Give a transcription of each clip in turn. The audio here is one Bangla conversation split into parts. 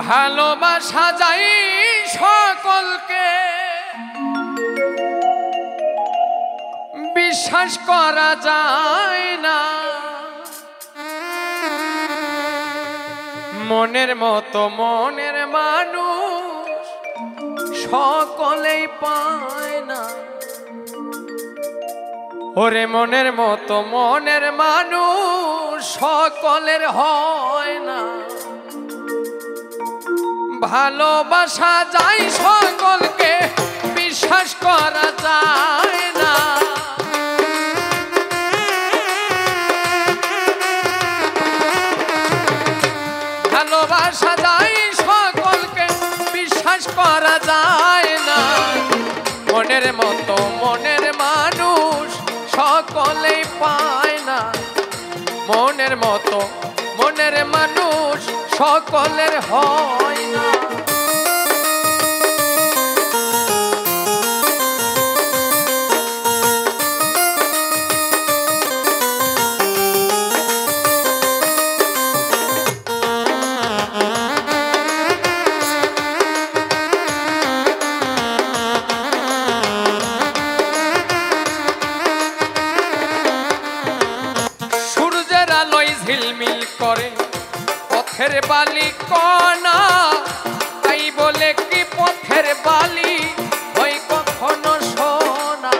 ভালোবাসা যাই সকলকে। বিশ্বাস করা যায় না। মনের মতো মনের মানুষ সকলেই পায় না। ওরে মনের মতো মনের মানুষ সকলের হয় না। ভালোবাসা যায় সকলকে, বিশ্বাস করা যায় না। ভালোবাসা যায় সকলকে, বিশ্বাস করা যায় না। মনের মতো মনের মানুষ সকলেই পায় না। মনের মতো মনের মানুষ সকলের হয়। না পথের বালি কণা তাই বলে কি পথের বালি? হয় কখনো সোনা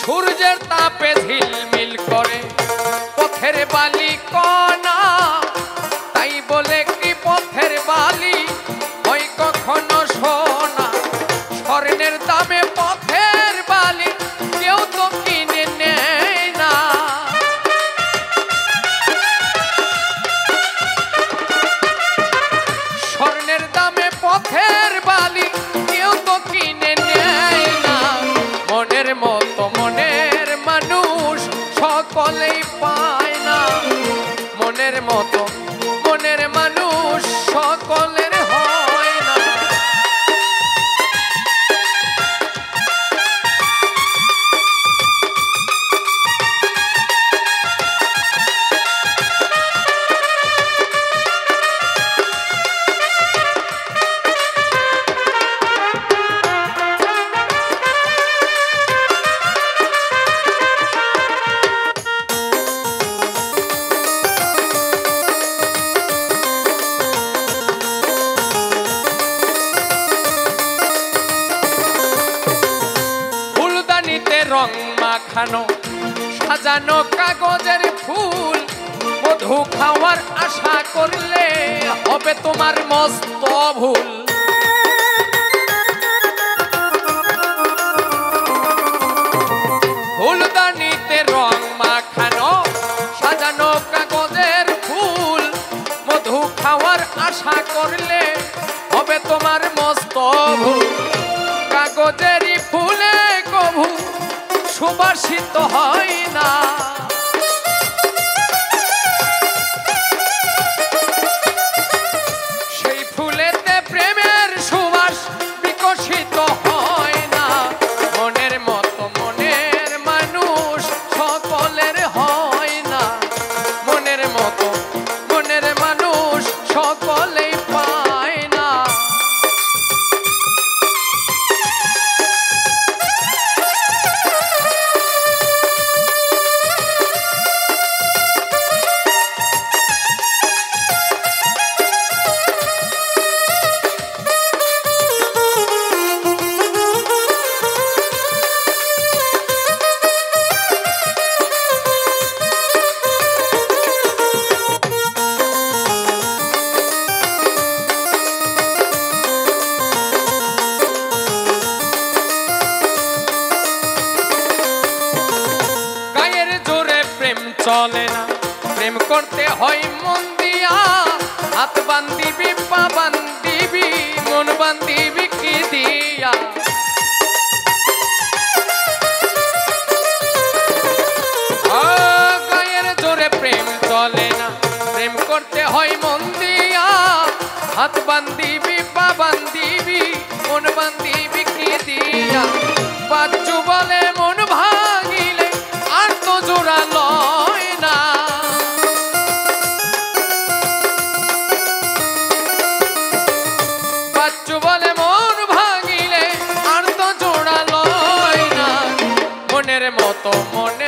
সূর্যের তাপে ঝিলমিল করে পথের বালি কণা তাই বলে কি পথের বালি? সকলেই পায় না। মনের মতো মাখানো সাজানো কাগজের ফুল, মধু খাওয়ার আশা করলে হবে তোমার মস্ত ভুল। ফুলদানিতে রং মাখানো, সাজানো কাগজের ফুল, মধু খাওয়ার আশা করলে হবে তোমার মস্ত ভুল। কাগজেরই ফুলে কভু সুবাসিত হয় না। চলে না। প্রেম করতে হয় মন দিয়া। হাত বান্দিবি পা বান্দিবি মন বান্দিবি কি দিয়া? গায়ের জোরে প্রেম চলে না। প্রেম করতে হয় মন দিয়া। হাত বান্দিবি পা বান্দিবি মন বান্দিবি কি দিয়া? বাচ্চু মতো